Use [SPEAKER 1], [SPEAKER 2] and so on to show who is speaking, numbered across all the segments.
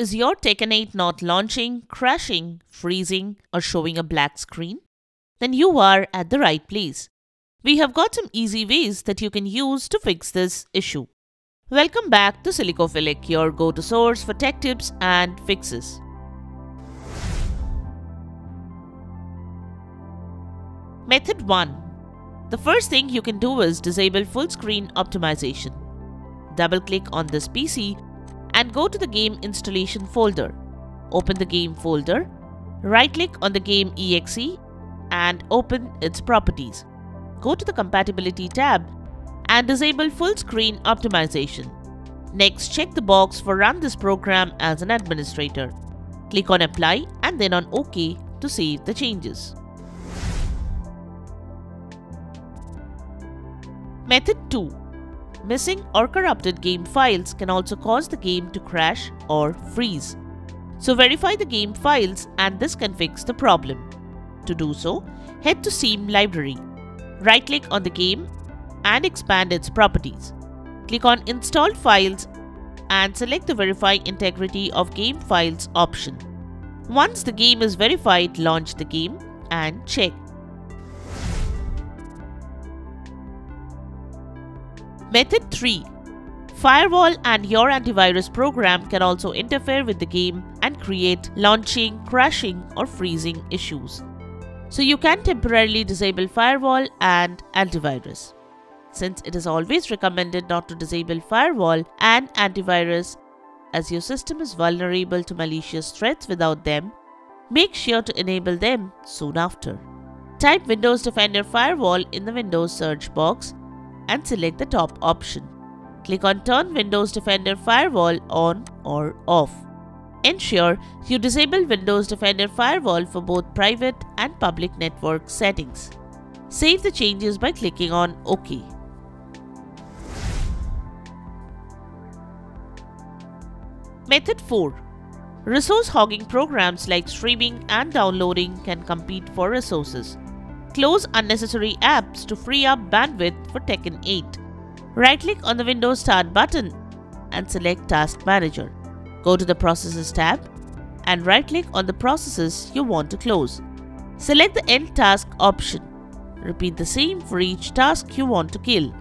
[SPEAKER 1] Is your Tekken 8 not launching, crashing, freezing, or showing a black screen? Then you are at the right place. We have got some easy ways that you can use to fix this issue. Welcome back to Silicophilic, your go-to source for tech tips and fixes. Method 1. The first thing you can do is disable full screen optimization. Double click on this PC and go to the game installation folder. Open the game folder, right click on the game exe and open its properties. Go to the compatibility tab and disable full screen optimization. Next, check the box for run this program as an administrator. Click on apply and then on OK to save the changes. Method 2 Missing or corrupted game files can also cause the game to crash or freeze. So verify the game files and this can fix the problem. To do so, head to Steam Library. Right click on the game and expand its properties. Click on Installed Files and select the Verify Integrity of Game Files option. Once the game is verified, launch the game and check. Method 3 Firewall and your antivirus program can also interfere with the game and create launching, crashing, or freezing issues. So you can temporarily disable firewall and antivirus. Since it is always recommended not to disable firewall and antivirus as your system is vulnerable to malicious threats without them, make sure to enable them soon after. Type Windows Defender Firewall in the Windows search box and select the top option. Click on Turn Windows Defender Firewall on or off. Ensure you disable Windows Defender Firewall for both private and public network settings. Save the changes by clicking on OK. Method 4 Resource hogging programs like streaming and downloading can compete for resources. Close unnecessary apps to free up bandwidth for Tekken 8. Right-click on the Windows Start button and select Task Manager. Go to the Processes tab and right-click on the processes you want to close. Select the End Task option. Repeat the same for each task you want to kill.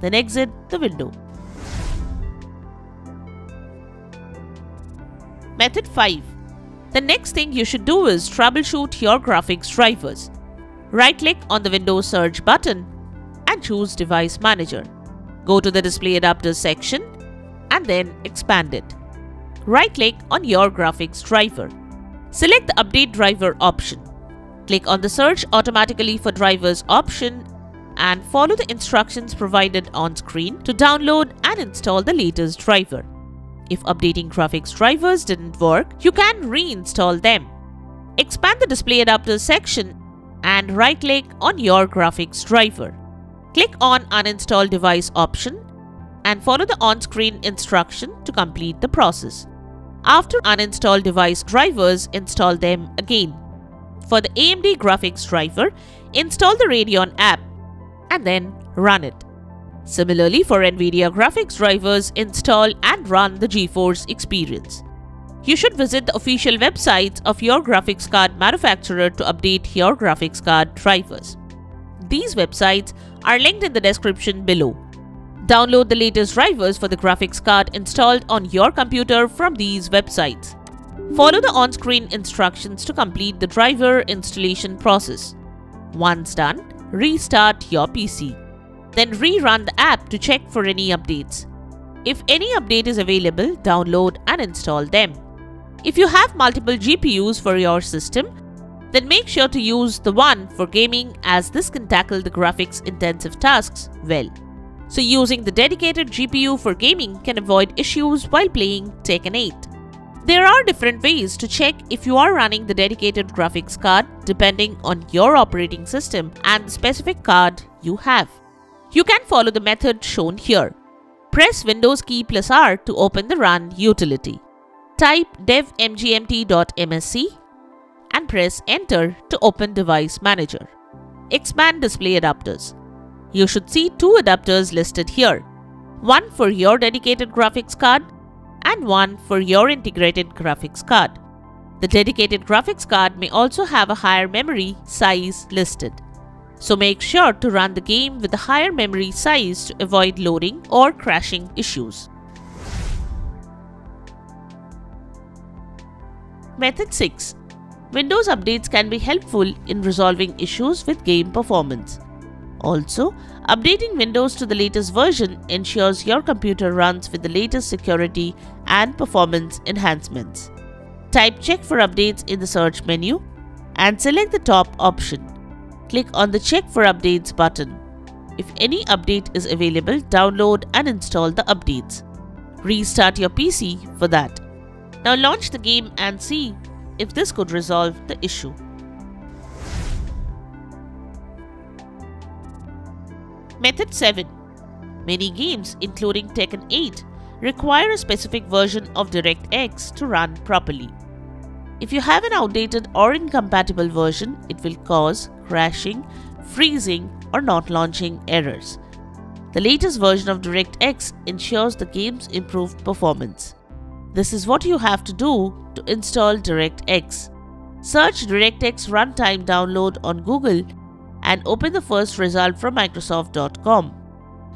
[SPEAKER 1] Then exit the window. Method 5. The next thing you should do is troubleshoot your graphics drivers. Right-click on the Windows search button and choose Device Manager. Go to the Display Adapters section and then expand it. Right-click on your graphics driver. Select the Update Driver option. Click on the Search Automatically for Drivers option and follow the instructions provided on screen to download and install the latest driver. If updating graphics drivers didn't work, you can reinstall them. Expand the Display Adapters section and right-click on your graphics driver. Click on Uninstall Device option and follow the on-screen instruction to complete the process. After uninstall device drivers, install them again. For the AMD graphics driver, install the Radeon app and then run it. Similarly, for NVIDIA graphics drivers, install and run the GeForce Experience. You should visit the official websites of your graphics card manufacturer to update your graphics card drivers. These websites are linked in the description below. Download the latest drivers for the graphics card installed on your computer from these websites. Follow the on-screen instructions to complete the driver installation process. Once done, restart your PC. Then rerun the app to check for any updates. If any update is available, download and install them. If you have multiple GPUs for your system, then make sure to use the one for gaming as this can tackle the graphics intensive tasks well. So using the dedicated GPU for gaming can avoid issues while playing Tekken 8. There are different ways to check if you are running the dedicated graphics card depending on your operating system and the specific card you have. You can follow the method shown here. Press Windows key plus R to open the Run utility. Type devmgmt.msc and press Enter to open Device Manager. Expand Display Adapters. You should see two adapters listed here. One for your dedicated graphics card and one for your integrated graphics card. The dedicated graphics card may also have a higher memory size listed. So make sure to run the game with a higher memory size to avoid loading or crashing issues. Method 6. Windows updates can be helpful in resolving issues with game performance. Also, updating Windows to the latest version ensures your computer runs with the latest security and performance enhancements. Type check for updates in the search menu and select the top option. Click on the check for updates button. If any update is available, download and install the updates. Restart your PC for that. Now launch the game and see if this could resolve the issue. Method 7. Many games, including Tekken 8, require a specific version of DirectX to run properly. If you have an outdated or incompatible version, it will cause crashing, freezing, or not launching errors. The latest version of DirectX ensures the game's improved performance. This is what you have to do to install DirectX. Search DirectX Runtime Download on Google and open the first result from Microsoft.com.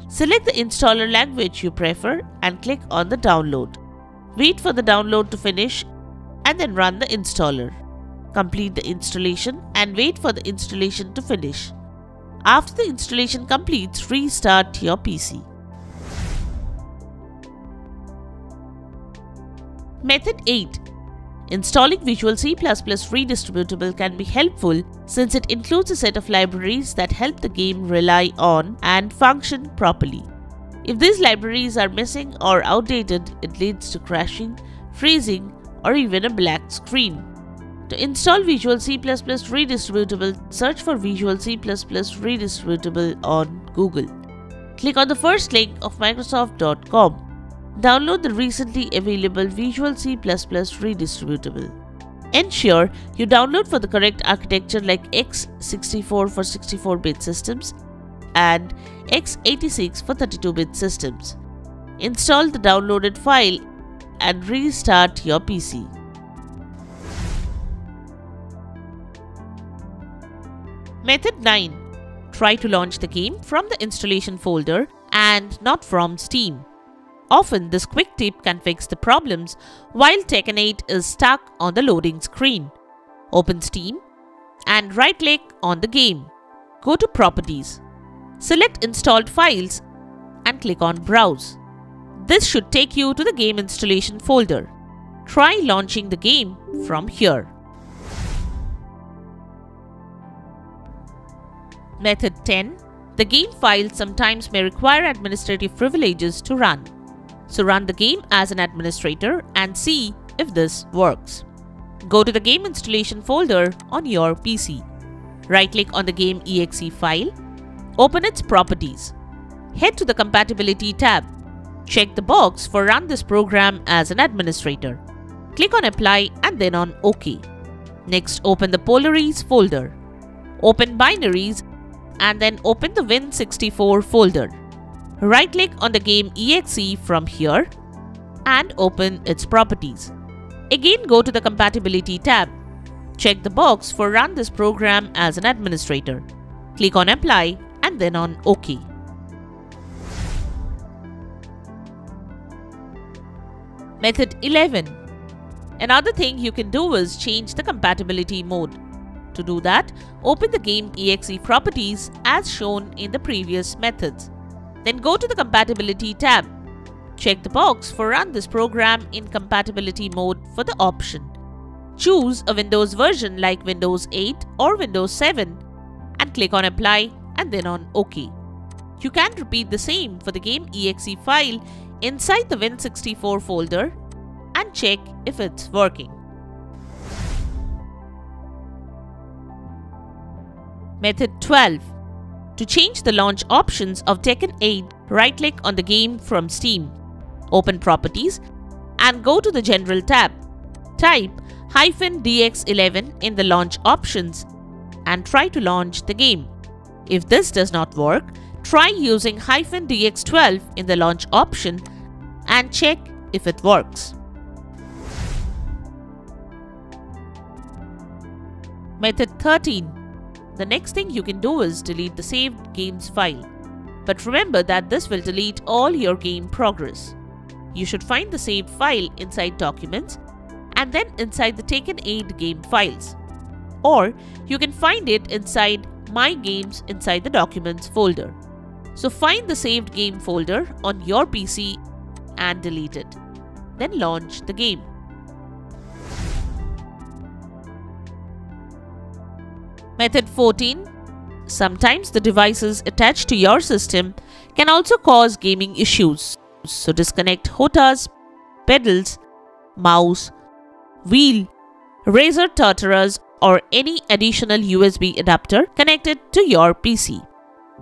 [SPEAKER 1] Select the installer language you prefer and click on the download. Wait for the download to finish and then run the installer. Complete the installation and wait for the installation to finish. After the installation completes, restart your PC. Method 8 Installing Visual C++ redistributable can be helpful since it includes a set of libraries that help the game rely on and function properly. If these libraries are missing or outdated, it leads to crashing, freezing, or even a black screen. To install Visual C++ redistributable, search for Visual C++ redistributable on Google. Click on the first link of Microsoft.com. Download the recently available Visual C++ redistributable. Ensure you download for the correct architecture like x64 for 64-bit systems and x86 for 32-bit systems. Install the downloaded file and restart your PC. Method 9. Try to launch the game from the installation folder and not from Steam. Often, this quick tip can fix the problems while Tekken 8 is stuck on the loading screen. Open Steam and right-click on the game. Go to Properties. Select Installed Files and click on Browse. This should take you to the game installation folder. Try launching the game from here. Method 10. The game file sometimes may require administrative privileges to run. So run the game as an administrator and see if this works. Go to the game installation folder on your PC. Right-click on the game exe file. Open its properties. Head to the compatibility tab. Check the box for run this program as an administrator. Click on apply and then on OK. Next open the Polaris folder. Open binaries and then open the Win64 folder. Right-click on the game exe from here and open its properties. Again go to the compatibility tab. Check the box for run this program as an administrator. Click on apply and then on OK. Method 11. Another thing you can do is change the compatibility mode. To do that, open the game exe properties as shown in the previous methods. Then go to the compatibility tab. Check the box for run this program in compatibility mode for the option. Choose a Windows version like Windows 8 or Windows 7 and click on apply and then on OK. You can repeat the same for the game exe file inside the Win64 folder and check if it's working. Method 12 to change the launch options of Tekken 8, right-click on the game from Steam. Open Properties and go to the General tab. Type hyphen DX11 in the launch options and try to launch the game. If this does not work, try using hyphen DX12 in the launch option and check if it works. Method 13. The next thing you can do is delete the saved games file. But remember that this will delete all your game progress. You should find the saved file inside Documents and then inside the Tekken 8 game files. Or you can find it inside My Games inside the Documents folder. So find the saved game folder on your PC and delete it. Then launch the game. Method 14. Sometimes the devices attached to your system can also cause gaming issues. So disconnect HOTAS, pedals, mouse, wheel, Razer Tartarus or any additional USB adapter connected to your PC.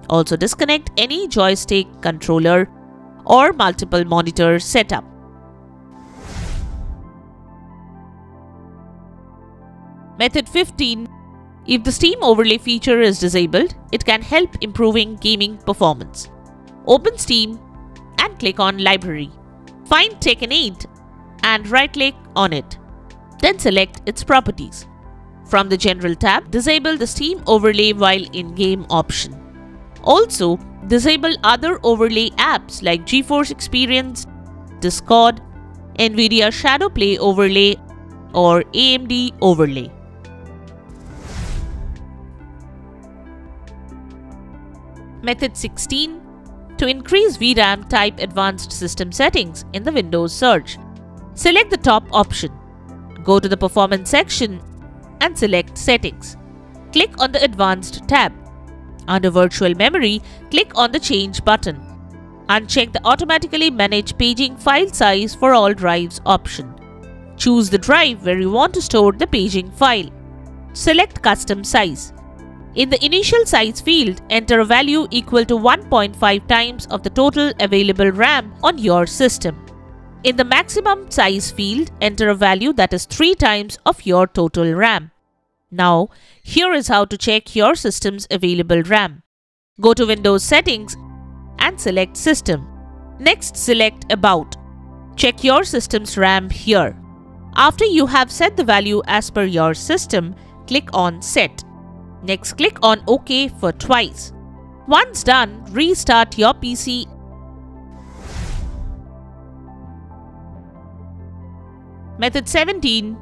[SPEAKER 1] Also disconnect any joystick, controller or multiple monitor setup. Method 15 If the Steam overlay feature is disabled, it can help improving gaming performance. Open Steam and click on Library. Find Tekken 8 and right-click on it. Then select its properties. From the General tab, disable the Steam overlay while in-game option. Also, disable other overlay apps like GeForce Experience, Discord, NVIDIA Shadowplay overlay, or AMD overlay. Method 16 To increase VRAM type Advanced System Settings in the Windows search. Select the top option. Go to the Performance section and select Settings. Click on the Advanced tab. Under Virtual Memory, click on the Change button. Uncheck the Automatically Manage Paging File Size for all drives option. Choose the drive where you want to store the paging file. Select Custom Size. In the initial size field, enter a value equal to 1.5 times of the total available RAM on your system. In the maximum size field, enter a value that is 3 times of your total RAM. Now, here is how to check your system's available RAM. Go to Windows Settings and select System. Next, select About. Check your system's RAM here. After you have set the value as per your system, click on Set. Next, click on OK for twice. Once done, restart your PC. Method 17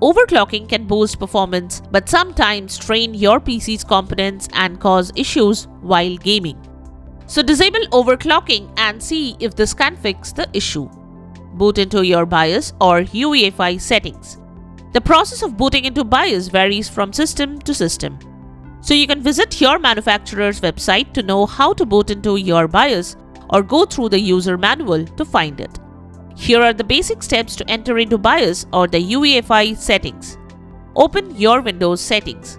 [SPEAKER 1] Overclocking can boost performance but sometimes strain your PC's components and cause issues while gaming. So disable overclocking and see if this can fix the issue. Boot into your BIOS or UEFI settings. The process of booting into BIOS varies from system to system. So you can visit your manufacturer's website to know how to boot into your BIOS or go through the user manual to find it. Here are the basic steps to enter into BIOS or the UEFI settings. Open your Windows settings.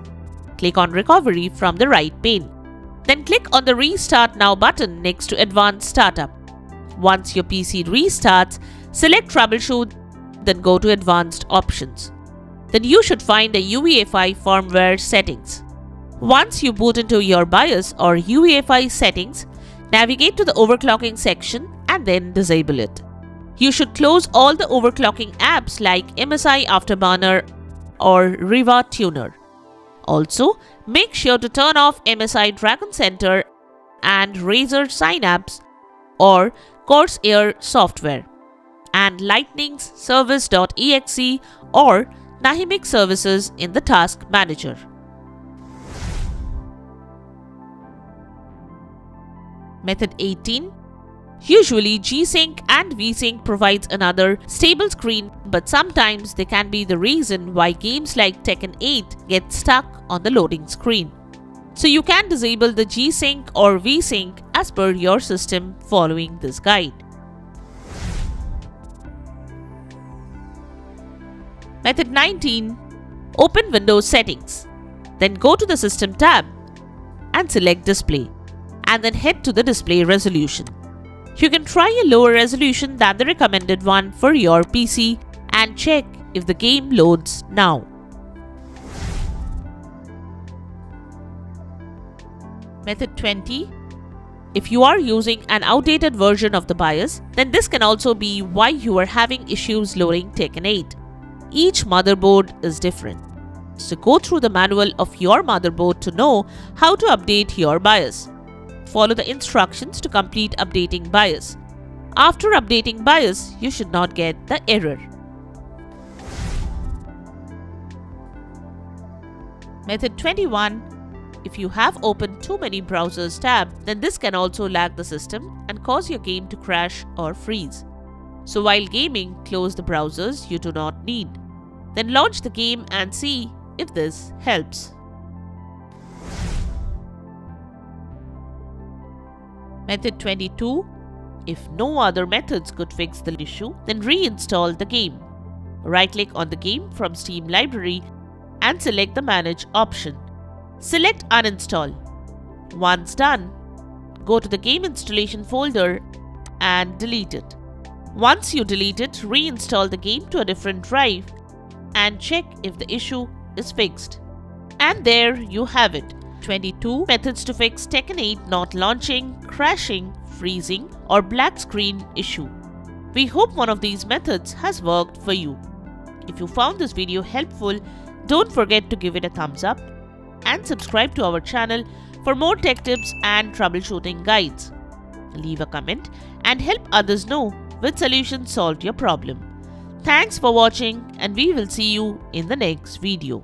[SPEAKER 1] Click on Recovery from the right pane. Then click on the Restart Now button next to Advanced Startup. Once your PC restarts, select Troubleshoot, then go to Advanced Options. Then you should find the UEFI firmware settings. Once you boot into your BIOS or UEFI settings, navigate to the overclocking section and then disable it. You should close all the overclocking apps like MSI Afterburner or Riva Tuner. Also, make sure to turn off MSI Dragon Center and Razer Synapse or Corsair software and Lightning's service.exe or Nahimic services in the task manager. Method 18 Usually G-Sync and V-Sync provides another stable screen but sometimes they can be the reason why games like Tekken 8 get stuck on the loading screen. So you can disable the G-Sync or V-Sync as per your system following this guide. Method 19 Open Windows Settings. Then go to the System tab and select Display and then head to the display resolution. You can try a lower resolution than the recommended one for your PC and check if the game loads now. Method 20 If you are using an outdated version of the BIOS, then this can also be why you are having issues loading Tekken 8. Each motherboard is different. So go through the manual of your motherboard to know how to update your BIOS. Follow the instructions to complete updating BIOS. After updating BIOS, you should not get the error. Method 21 if you have opened too many browsers tab, then this can also lag the system and cause your game to crash or freeze. So while gaming, close the browsers you do not need. Then launch the game and see if this helps. Method 22 If no other methods could fix the issue, then reinstall the game. Right-click on the game from Steam library and select the Manage option. Select Uninstall. Once done, go to the game installation folder and delete it. Once you delete it, reinstall the game to a different drive and check if the issue is fixed. And there you have it. 22 methods to fix Tekken 8 not launching, crashing, freezing or black screen issue. We hope one of these methods has worked for you. If you found this video helpful, don't forget to give it a thumbs up and subscribe to our channel for more tech tips and troubleshooting guides. Leave a comment and help others know which solution solved your problem. Thanks for watching and we will see you in the next video.